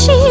心。